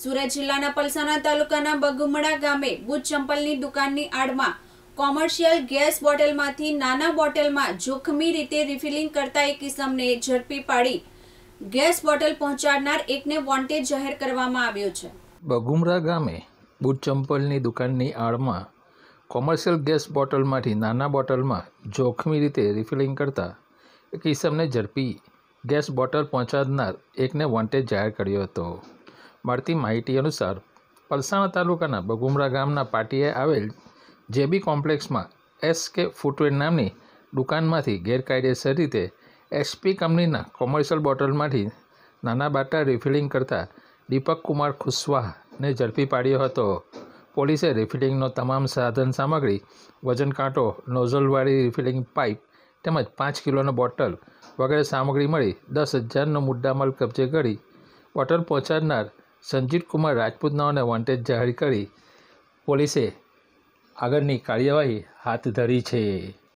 સુરત જિલ્લાના પલસાણા તાલુકાના બગુમડા ગામે બુજ ચંપલની દુકાનની આડમાં કોમર્શિયલ ગેસ બોટલમાંથી નાના બોટલમાં જોખમી રીતે રિફિલિંગ કરતા એક કિસમને ઝડપી પાડી ગેસ બોટલ પહોંચાડનાર એકને વોન્ટેડ જાહેર કરવામાં આવ્યો છે. બગુમરા ગામે બૂટ ચંપલની દુકાનની આડમાં કોમર્શિયલ ગેસ બોટલમાંથી નાના બોટલમાં જોખમી રીતે રિફિલિંગ કરતા એક ઈસમને ઝડપી ગેસ બોટલ પહોંચાડનાર એકને વોન્ટેજ જાહેર કર્યો હતો. મળતી માહિતી અનુસાર પલસાણા તાલુકાના બગુમરા ગામના પાટીએ આવેલ જેબી કોમ્પ્લેક્સમાં એસ કે ફૂટવેર નામની દુકાનમાંથી ગેરકાયદેસર રીતે એસપી કંપનીના કોમર્શિયલ બોટલમાંથી નાના બાટા રિફિલિંગ કરતા દીપક કુમાર ખુશવાહને ઝડપી પાડ્યો હતો. પોલીસે રિફિલિંગનો તમામ સાધન સામગ્રી, વજન કાંટો, નોઝલવાળી રિફિલિંગ પાઇપ તેમજ પાંચ કિલોનો બોટલ વગેરે સામગ્રી મળી દસ હજારનો મુદ્દામાલ કબજે કરી બોટલ પહોંચાડનાર સંજીત કુમાર રાજપૂત નાઓને વોન્ટેજ જાહેર કરી પોલીસે આગળની કાર્યવાહી હાથ ધરી છે.